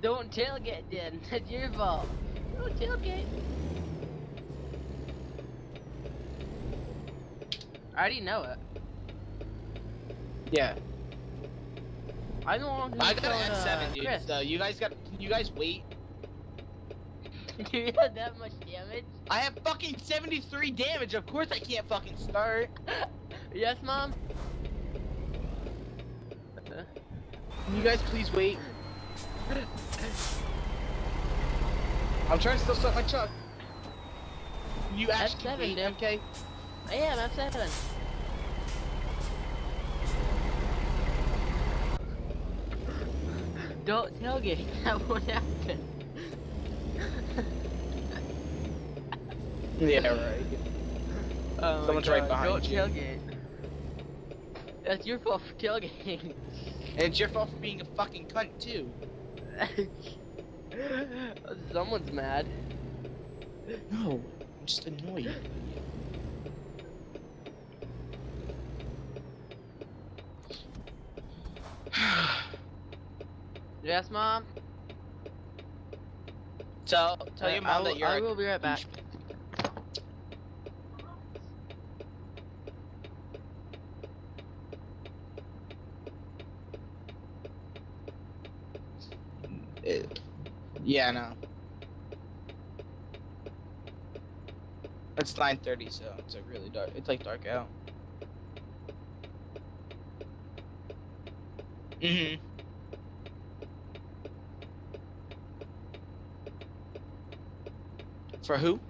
Don't tailgate, then. That's your fault. Don't tailgate. I already know it. Yeah. I'm the one who's I got an uh, F7, dude. Chris. So you guys got. Can you guys wait? you had that much damage? I have fucking 73 damage. Of course I can't fucking start. yes, mom? Can you guys please wait? I'm trying to still start my truck. You actually F7, wait, dude. okay? I am, I'm seven. Don't tailgate, that won't happen. Yeah, right. Oh Someone's right behind Don't you. tailgate. That's your fault for tailgating. And it's your fault for being a fucking cunt too. Someone's mad. No, I'm just annoyed. Yes, mom? Tell tell Uh, your mom will, that you're. I will be right back. Uh, yeah, no. It's 9:30, so it's like really dark. It's like dark out. Mhm. For who?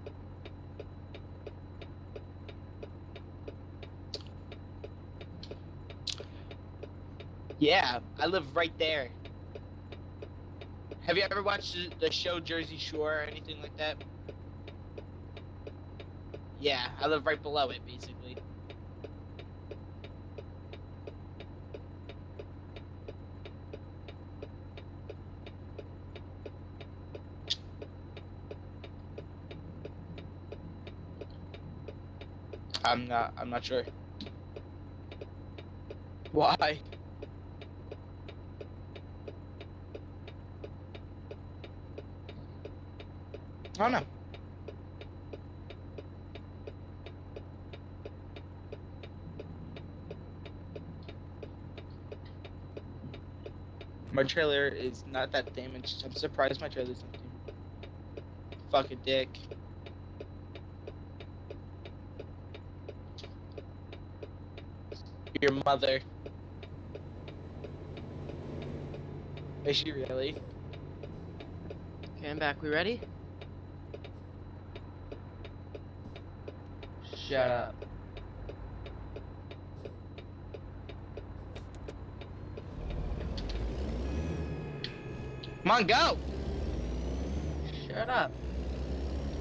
Yeah, I live right there. Have you ever watched the- show Jersey Shore or anything like that? Yeah, I live right below it, basically. I'm not. I'm not sure. Why? Don't know. My trailer is not that damaged. I'm surprised my trailer's not damaged. Fuck a dick. Your mother. Is she really? Okay, I'm back. We ready? Shut up. Come on, go! Shut up.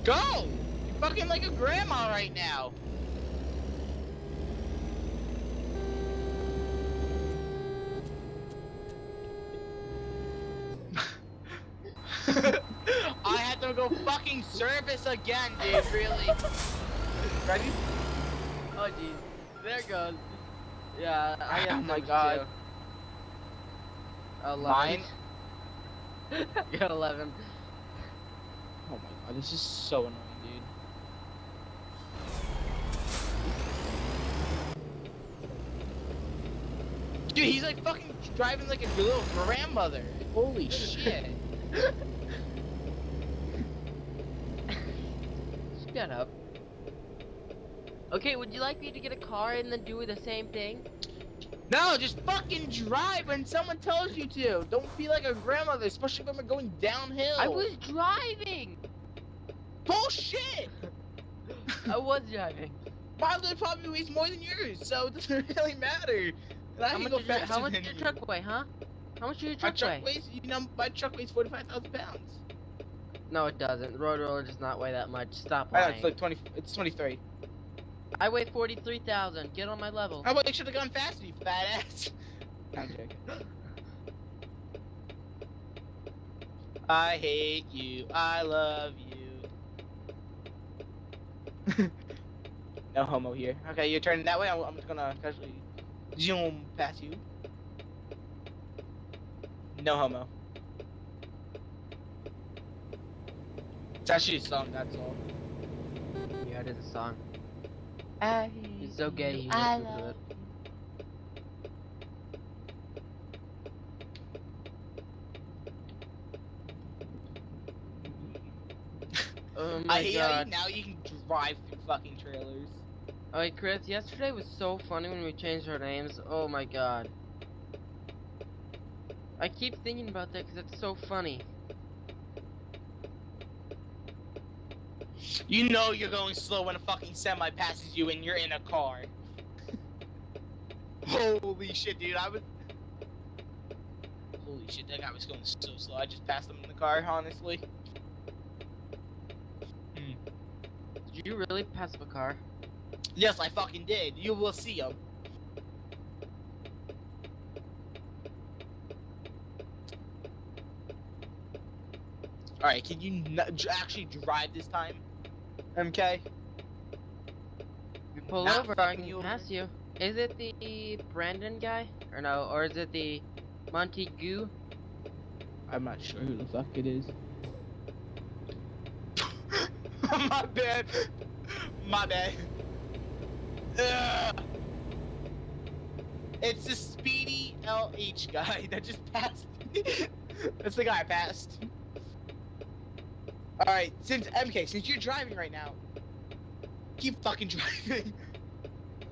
Go! You're fucking like a grandma right now. I had to go fucking service again, dude, really. Ready? Oh jeez. There goes. Yeah, I got Oh my God. too. Eleven. Mine? you got eleven. Oh my god, this is so annoying, dude. Dude, he's like fucking driving like a little grandmother. Holy shit. Shut up. Okay, would you like me to get a car and then do the same thing? No, just fucking drive when someone tells you to. Don't be like a grandmother, especially when we're going downhill. I was driving! bullshit. I was driving. My load probably weighs more than yours, so it doesn't really matter. How much, go is your, faster how much than your you. truck weigh, huh? How much does your My truck, truck weigh? weighs, you know, my truck weighs 45,000 pounds. No, it doesn't. The road roller does not weigh that much. Stop I know, lying. it's like 20, it's 23. I weigh 43,000. Get on my level. Oh, How about you should have gone faster, you fat ass? I'm joking. I hate you, I love you. no homo here. Okay, you're turning that way, I'm, I'm just gonna casually zoom past you. No homo. It's actually a song, that's all. Yeah, it is a song. I He's so gay. He I love it. Oh I my hate how you, god. now you can drive through fucking trailers. Alright, Chris, yesterday was so funny when we changed our names. Oh my god. I keep thinking about that because it's so funny. You know you're going slow when a fucking semi passes you and you're in a car. Holy shit, dude! I was. Holy shit, that guy was going so slow. I just passed him in the car, honestly. Hmm. Did you really pass up a car? Yes, I fucking did. You will see him. Alright, can you n- actually drive this time? MK? If you pull Not over, I fucking can you over. pass you. Is it the Brandon guy? Or no, or is it the Monty Goo? I'm not sure who the fuck it is. My bad. My bad. Ugh. It's the speedy LH guy that just passed me. That's the guy I passed. Alright, since MK, since you're driving right now, keep fucking driving.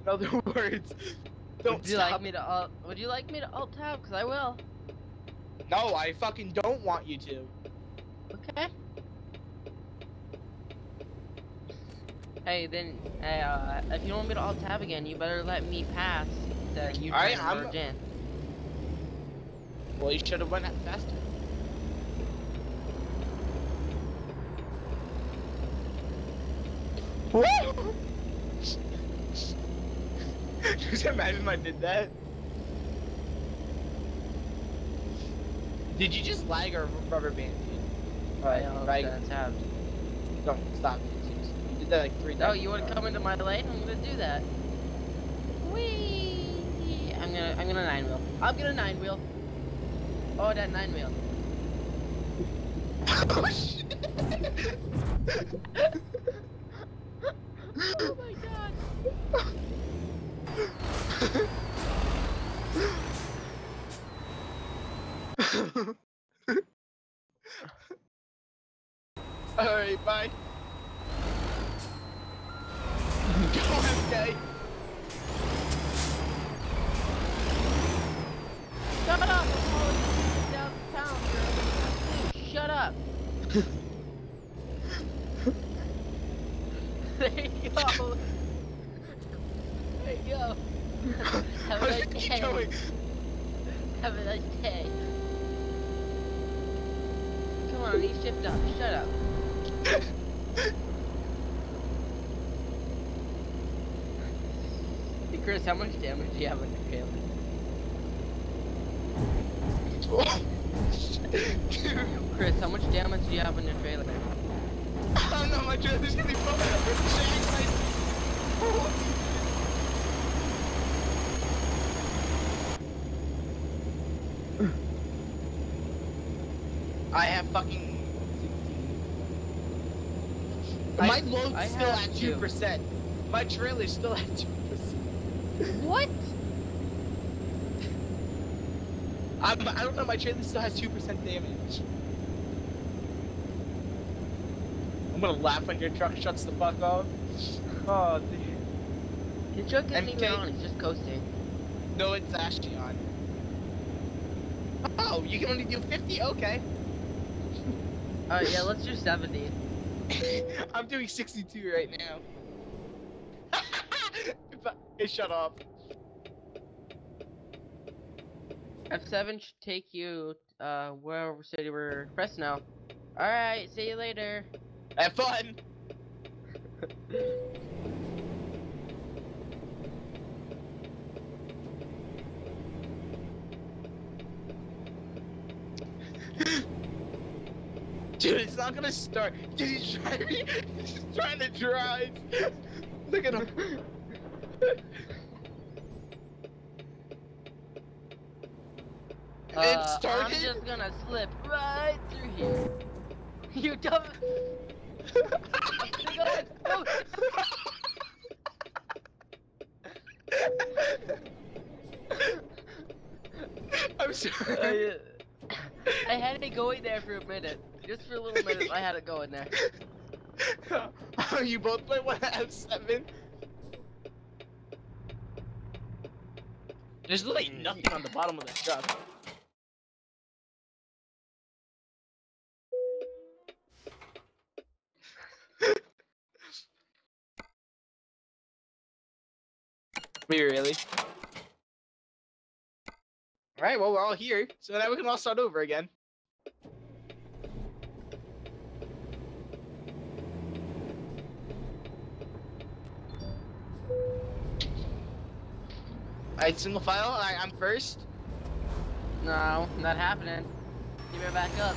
In other words, don't would you stop. like me to alt? Would you like me to alt tab? Cause I will. No, I fucking don't want you to. Okay. Hey, then, hey, uh, if you don't want me to alt tab again, you better let me pass. That you to I'm- in. Well, you should have went faster. Just imagine I did that. Did you just lag or rubber band? Oh, I Right, alt right. tabbed. Don't stop. You did that like three oh, times. Oh, you want to come into my lane? I'm gonna do that. Whee! I'm gonna, I'm gonna nine wheel. I'm gonna nine wheel. Oh, that nine wheel. oh shit! oh my god. Alright, bye. Go, MK. Shut up! I'm downtown. You're- Shut up. there you go. There you go. Have a Where's nice he day. going? Have a nice day. Come on, you shift up. Shut up. Hey Chris, how much damage do you have on your trailer? Dude, oh, Chris, how much damage do you have on your trailer? I don't know, my trailer's gonna be I have fucking. I- My load's I still at two. two percent. My trailer's still at two percent. What? I'm, I don't know. My trailer still has two percent damage. I'm gonna laugh when your truck shuts the fuck off. Oh, dude. Your truck isn't even on, it's just coasting. No, it's actually on. Oh, you can only do 50? Okay. Alright, yeah, let's do 70. I'm doing 62 right now. hey, shut up. F7 should take you, uh, wherever city we're press now. Alright, see you later. Have fun. Dude, it's not gonna start. Dude, he's driving. He's trying to drive. Look at him. Uh, it I'm just gonna slip right through here. You dumb. Go ahead, go. I'm sorry. I, I had it going there for a minute. Just for a little minute, I had it going there. oh, you both play one out of seven? There's literally nothing on the bottom of the truck. Me really? Alright, well we're all here, so now we can all start over again. Alright, single file, Alright, I'm first. No, not happening. Give me back up.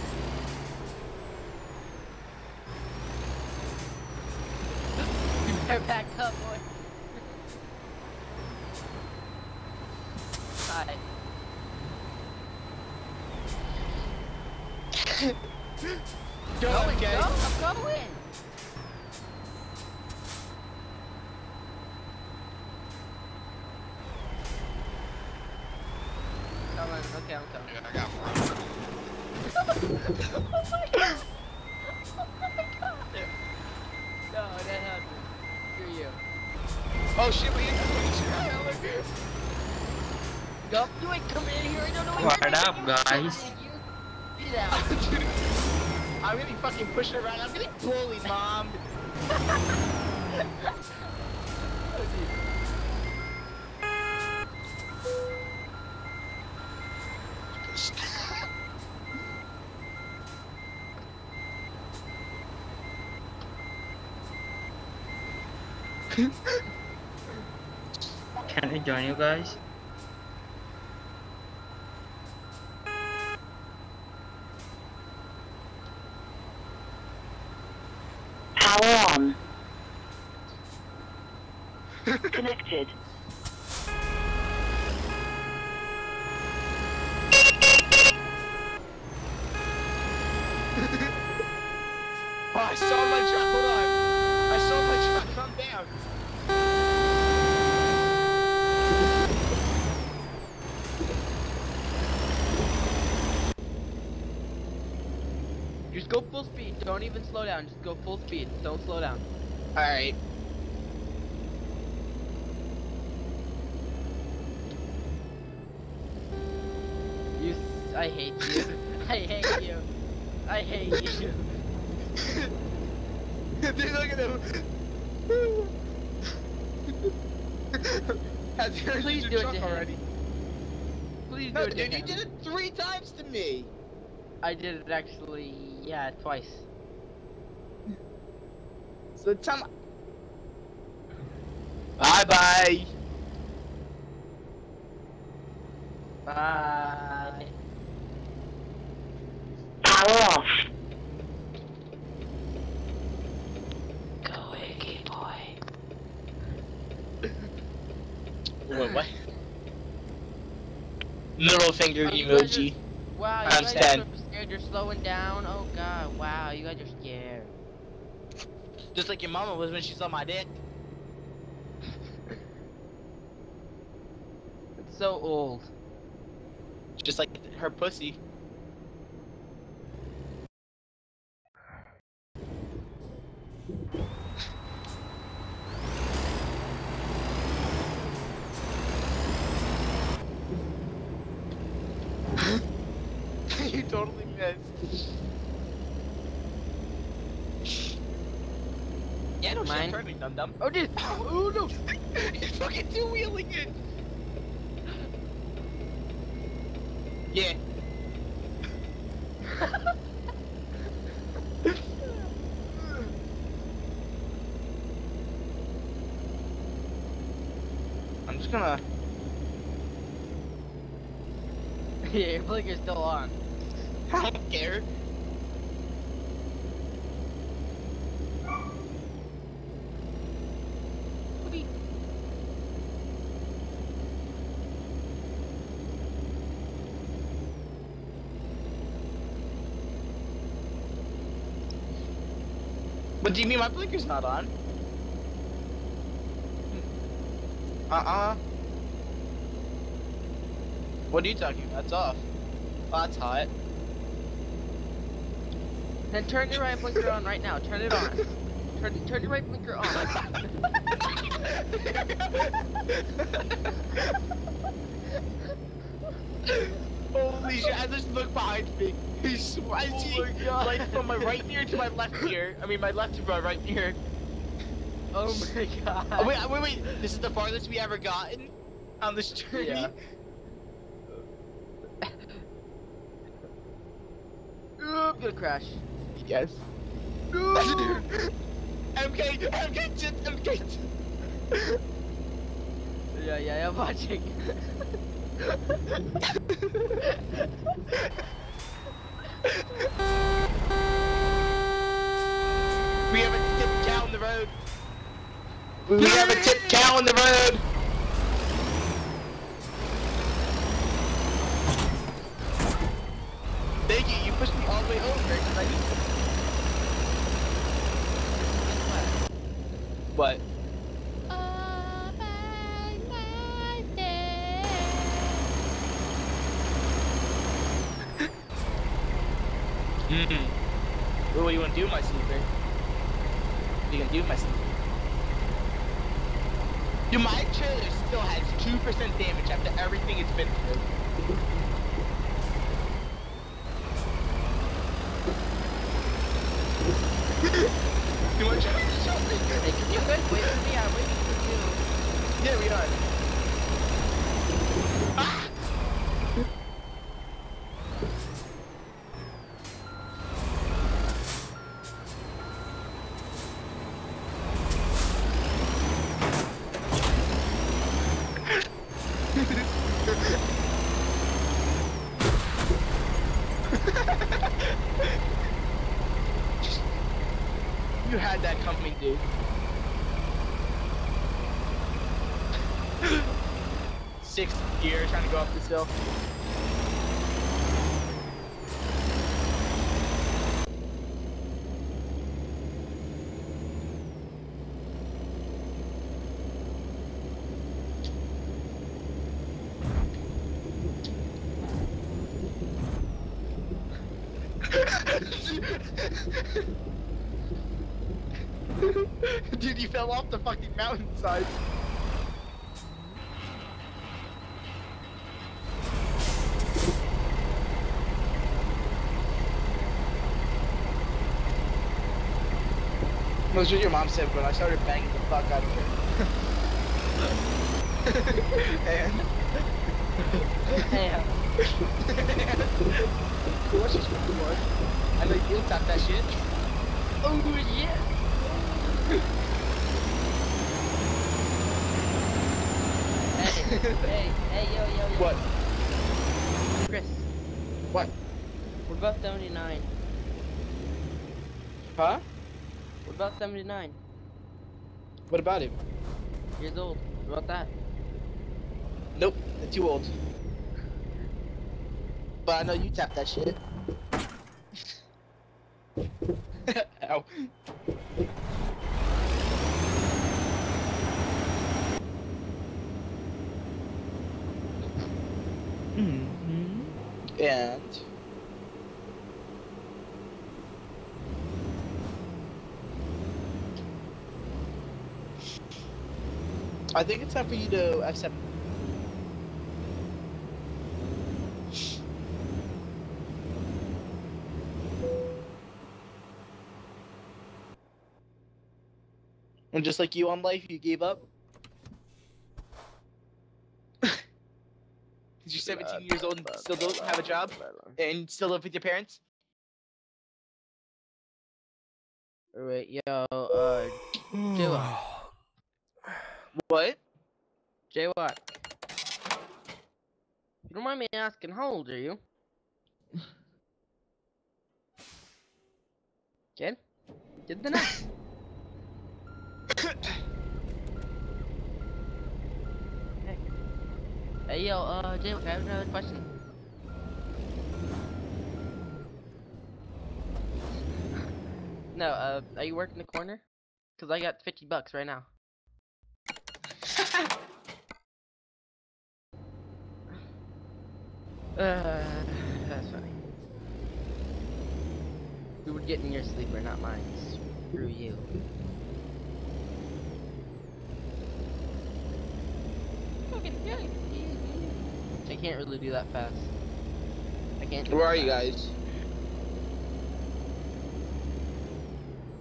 You better back up, boy. Hi. Go, Going, okay. go, I'm going. Coming, okay, I'm coming. Yeah, I got one. oh my god! Oh my god! No, that happened. Screw you. Oh shit, we hit Go do it, come in here, I don't know What you're up, doing. guys? You- Get out. I'm getting fucking pushed around. I'm getting bullied, mom. join you guys? Power on. Connected. Oh, I saw my truck. Hold on. I saw my truck come down. Just go full speed. Don't even slow down. Just go full speed. Don't slow down. All right. You. s- I hate you. I hate you. I hate you. Dude, look at him. Have you Please do it to him. already? Please do No, it dude, to you him. did it three times to me. I did it actually. Yeah, twice. So tell me. Bye bye. Bye. Power off. Go away, gay boy. Wait, what? Middle finger Oh, you guys emoji. Wow, you I'm guys ten. are scared. You're slowing down. Oh god, wow, you guys are scared. Just like your mama was when she saw my dick. It's so old. Just like her pussy. you totally missed. Yeah, no Mine? shit, turning, dum dum. Oh, dude. Oh no! He's fucking two wheeling it. Yeah. I'm just gonna. Yeah, your blinker's still on. I don't care. What do you mean my blinker's not on? Hmm. Uh-uh. What are you talking about? It's off. Oh, that's hot. Then turn your right blinker on right now. Turn it on. Turn, turn your right blinker on. Holy shit, I just look behind me. He's I Oh like from my right ear to my left ear. I mean my left to my right ear. Oh my god. Oh, wait, wait, wait. This is the farthest we ever gotten on this journey. Yeah. Ooh, I'm gonna crash. Yes. No! MK, MK, just MK. Yeah, yeah, I'm watching. We have a tip cow on the road. We have a tip cow on the road. Thank you. You pushed me all the way over. 'cause I What? Mm-hmm. Well, what do you want to do, my sleeper? What are you gonna do, my sleeper? Dude, my trailer still has 2% damage after everything it's been through. you want to show me? Show me. Hey, can you guys wait for me? I'm waiting for you. Yeah, we are. Ah! You had that coming, dude. Six years hill. Dude, you fell off the fucking mountainside. That's what your mom said but I started banging the fuck out of her. and Damn. what's this for? I know you'll tap that shit. Oh yeah. hey, hey, hey, yo, yo, yo. What? Chris, What? We're about 79? Huh? What about 79? What about him? Years old. What about that? Nope, they're too old. But I know you tapped that shit. Ow. Mm-hmm. And I think it's time for you to accept And just like you on life, you gave up? Because you're 17 years old and still don't have a job? And still live with your parents? Alright, yo, uh, J-Watt. What? J-Watt. You don't mind me asking, how old are you? Kid? Did the next? Hey, yo, uh, J-Watt, I have another question. No, uh, are you working the corner? Cause I got 50 bucks right now. Uh, that's funny. We would get in your sleeper, not mine. Screw you. I can't really do that fast. I can't. do Where that are you guys?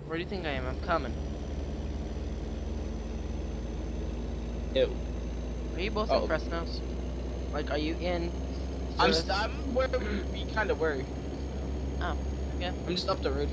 Where do you think I am? I'm coming. Ew. Are you both Oh. in Fresno's? Like, are you in? I'm, st- I'm where we kind of were. Oh, okay. I'm just up the road.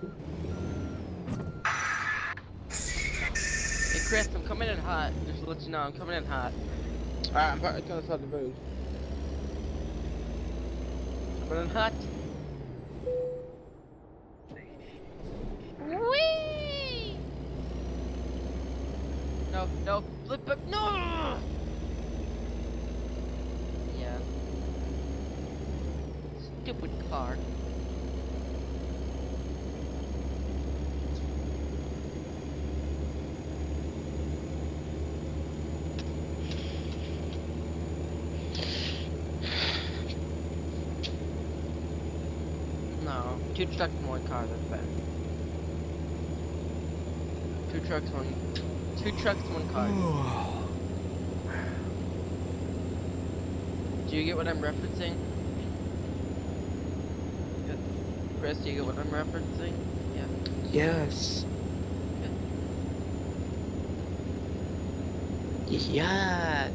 Hey Chris, I'm coming in hot. Just to let you know, I'm coming in hot. Alright, I'm probably gonna side the road. Coming in hot. Whee! No, no, flip it, no! Yeah. Stupid car. No, two trucks and one car, that's bad. Two trucks, one. Two trucks, one car. Do you get what I'm referencing? Good. Chris, do you get what I'm referencing? Yeah. Yes. Yeah. Yes.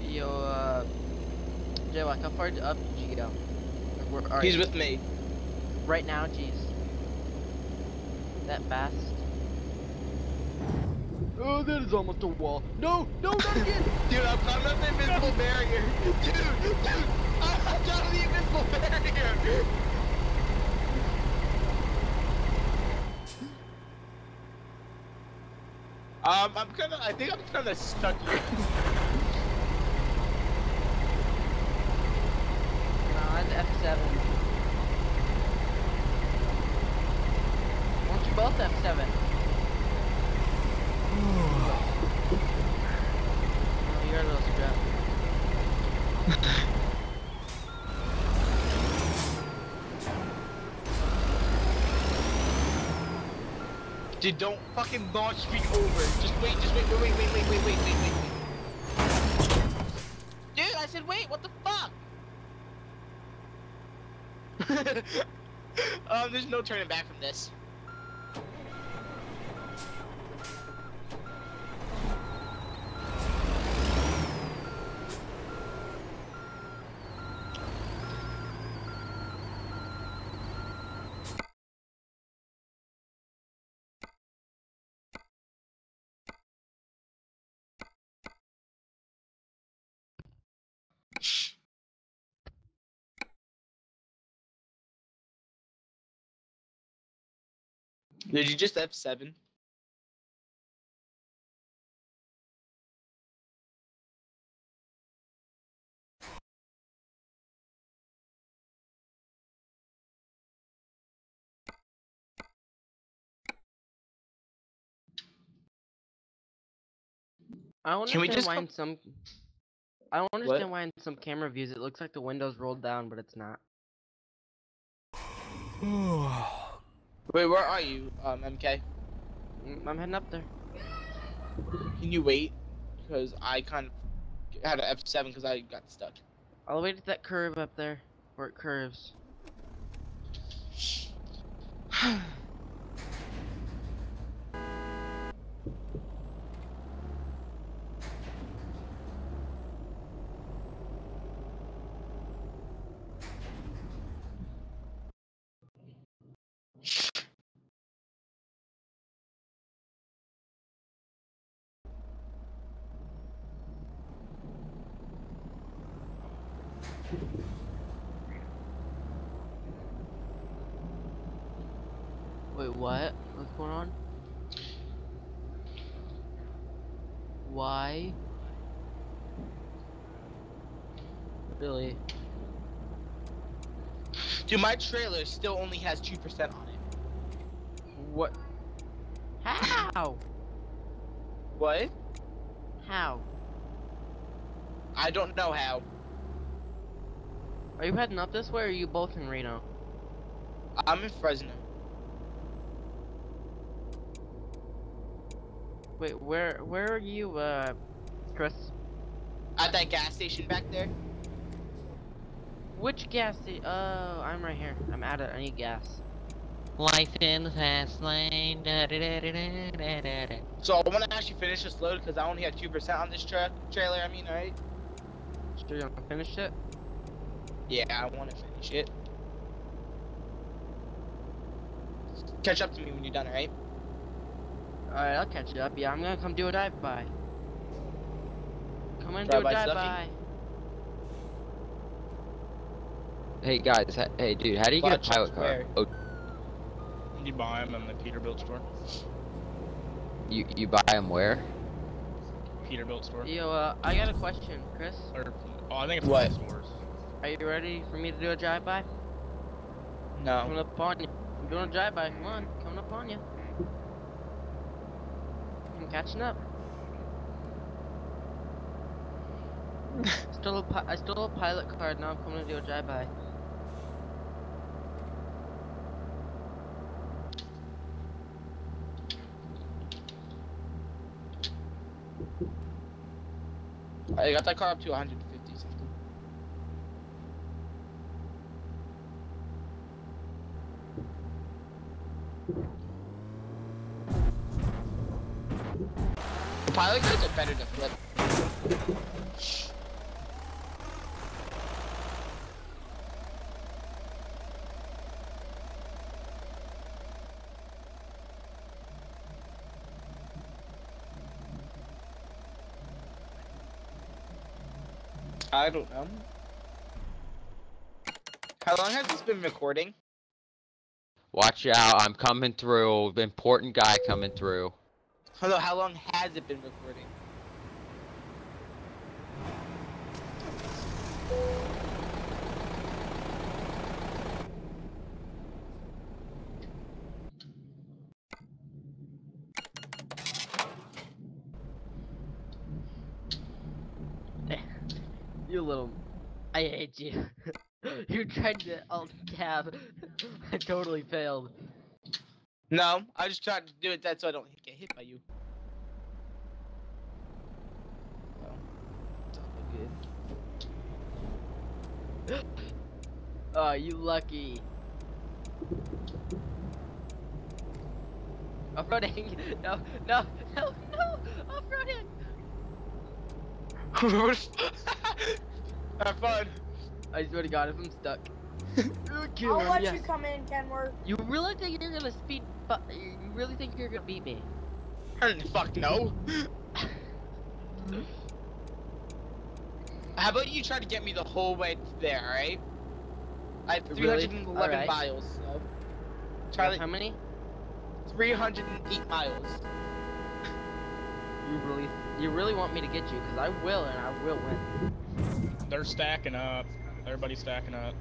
Yo, uh, J-Lock, how far up did you go? Or Where are He's you? with me. Right now, jeez. That fast? Oh, that is almost a wall. No, no, not again! Dude, I'm climbing up the invisible barrier. Dude, dude, I'm down the invisible barrier. Um, I'm kinda, I think I'm kinda stuck here. seven. Won't you both have seven? oh, you're a little scrap. Dude, don't fucking launch me over. Just wait, just wait, wait, wait, wait, wait, wait, wait. um, there's no turning back from this. Did you just F7? I don't Can we understand just why in some. I don't understand why in some camera views it looks like the window's rolled down, but it's not. Hmm. Wait, where are you, um, MK? Mm, I'm heading up there. Can you wait? Because I kind of had an F7 because I got stuck. I'll wait at that curve up there, where it curves. Dude, my trailer still only has 2% on it. What? How? What? How? I don't know how. Are you heading up this way or are you both in Reno? I'm in Fresno. Wait, where where are you, uh, Chris? At that gas station back there. Which gas station? Oh, I'm right here. I'm out of I need gas. Life in the fast lane. Da, da, da, da, da, da, da, da. So I want to actually finish this load because I only have 2% on this truck trailer, I mean, right? Sure you gonna finish it? Yeah, I want to finish it. Catch up to me when you're done, alright? Alright, I'll catch you up. Yeah, I'm gonna come do a dive by. Come and do a by dive Stucky? by. Hey guys, hey dude, how do you get a pilot car? where? Oh, You buy them in the Peterbilt store. you you buy them where? Peterbilt store. Yo, uh, I got a question, Chris. Or, oh, I think it's What? what? stores. Are you ready for me to do a drive by? No. Coming No. up on you. I'm doing a drive by. Come on, coming up on you. I'm catching up. Stole a pi- I stole a pilot card. Now I'm coming to do a drive by. I got that car up to 150 something. The pilot cars are better to flip. I don't know. How long has this been recording? Watch out, I'm coming through. Important guy coming through. Hello, how long has it been recording? Little. I hate you. you tried to alt tab. I totally failed. No, I just tried to do it that so I don't get hit by you. Oh, it's. Oh, you lucky. Off-roading! No, no, no, no! Off-roading! Have fun. I swear to God, if I'm stuck. Okay, I'll let yes. you come in, Kenworth. You really think you're gonna speed? You really think you're gonna beat me? Fuck no. How about you try to get me the whole way there, right? I have Really? 311 miles, so. Try How many? 308 miles. You really, you really want me to get you? Cause I will, and I will win. They're stacking up. Everybody's stacking up.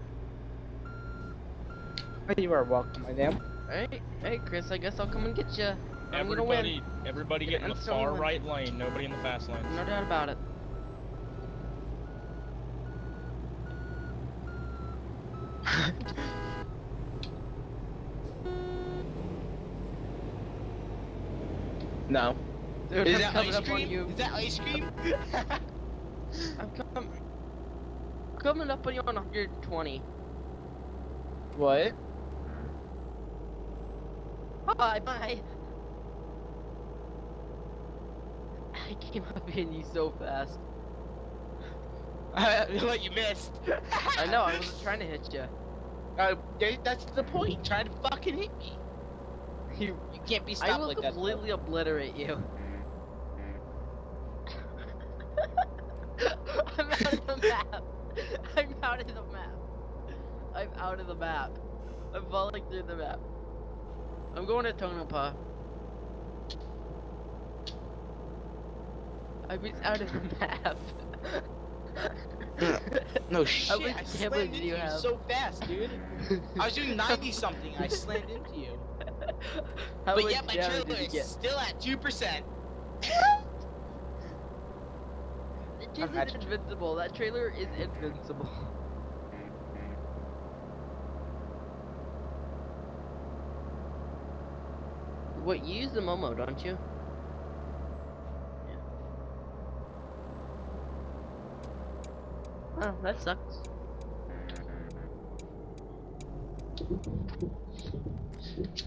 Oh, you are welcome, my damn. Hey, hey, Chris. I guess I'll come and get you. I'm gonna win. Everybody, everybody get in the far win. right lane. Nobody in the fast lane. No doubt about it. No. Dude, Is I'm that ice cream? you. Is that ice cream? I'm com- coming up on you on 120. what? Hi, bye. I came up in you so fast. what you missed. I know, I wasn't trying to hit you. Uh, that's the point. Trying to fucking hit me. You you can't be I stopped will like that. completely obliterate you. I'm out of the map. I'm out of the map. I'm out of the map. I'm falling through the map. I'm going to Tonopah. I'm out of the map. No shit. much I damage slammed do into you you have? so fast, dude. I was doing 90 something. I slammed into you. How but much yet my trailer is get? still at 2%. It I've isn't invincible. That trailer is invincible. What, you use the Momo, don't you? Yeah. Oh, that sucks.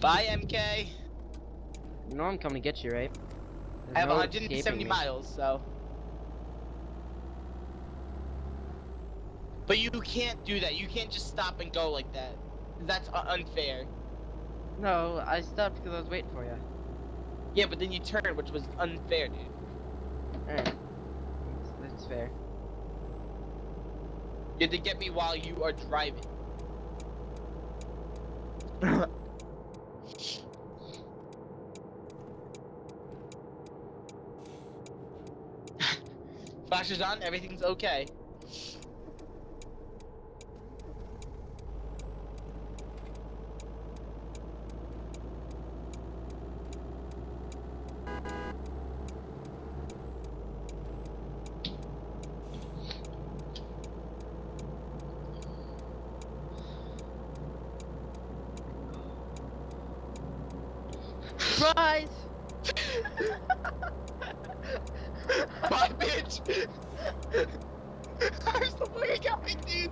Bye, MK. You know I'm coming to get you, right? I have no 170 miles, so. But you can't do that. You can't just stop and go like that. That's uh, unfair. No, I stopped because I was waiting for you. Yeah, but then you turned, which was unfair, dude. Alright. That's, that's fair. You had to get me while you are driving. Flash is on, everything's okay. Surprise! Bye, bitch! How's the way going, dude?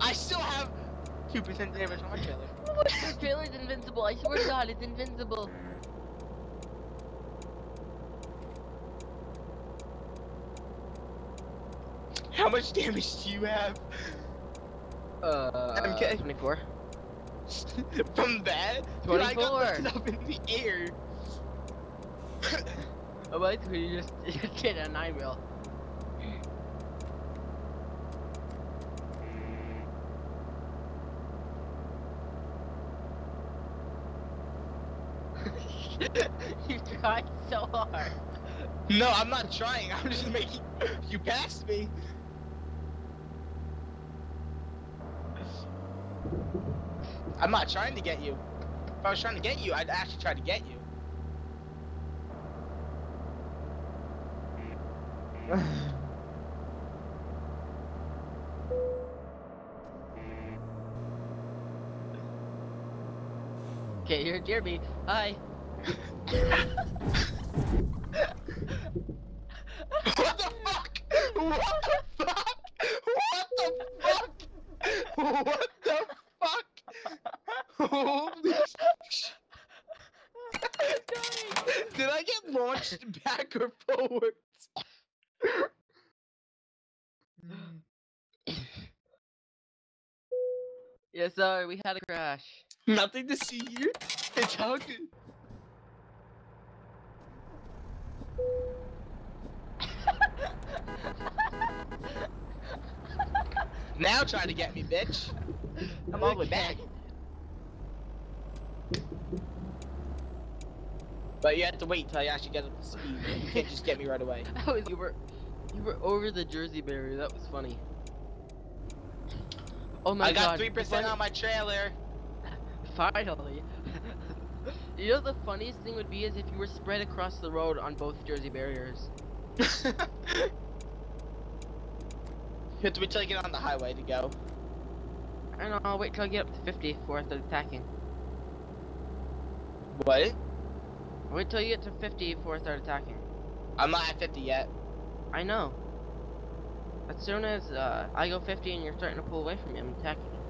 I still have 2% damage on my trailer. the trailer's invincible. I swear to God, it's invincible. How much damage do you have Uh, MK? 24. from that? 24. Dude, I got 24. lifted up in the air. I thought you just did a 9 wheel. you tried so hard. No, I'm not trying. I'm just making you pass me. I'm not trying to get you. If I was trying to get you, I'd actually try to get you. Okay, you're Jeremy. Hi. what the fuck? What the fuck? What the fuck? What the fuck? Holy sh- Did I get launched back or forwards? Yeah, sorry, we had a crash. Nothing to see here. It's good. Now try to get me, bitch. I'm all the way back. But you have to wait till I actually get up to speed. You can't just get me right away. That was you were you were over the Jersey barrier. That was funny. Oh my god I got three percent on my trailer. Finally. you know the funniest thing would be is if you were spread across the road on both Jersey barriers. you have to wait till I get on the highway to go. I don't know, I'll wait till I get up to 50 before I start attacking. What? Wait till you get to 50 before I start attacking. I'm not at 50 yet. I know. As soon as uh, I go 50 and you're starting to pull away from me, I'm attacking you.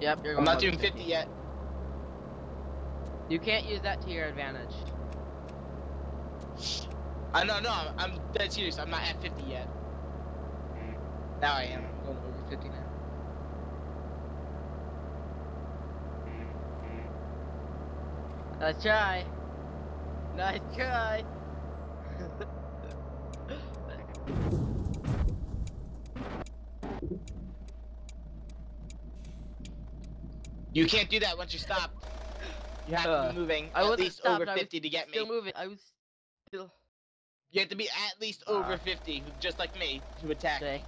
Yep, you're I'm not doing 50 yet. You can't use that to your advantage. I know, no, I'm, I'm dead serious. I'm not at 50 yet. Now I am. I'm going over 50 now. Nice try. Nice try. You can't do that once you stop. You have to Uh, be moving I at least stopped, over I was 50 to get me. Still moving. I was still You have to be at least Ah. over 50, just like me, to attack. say.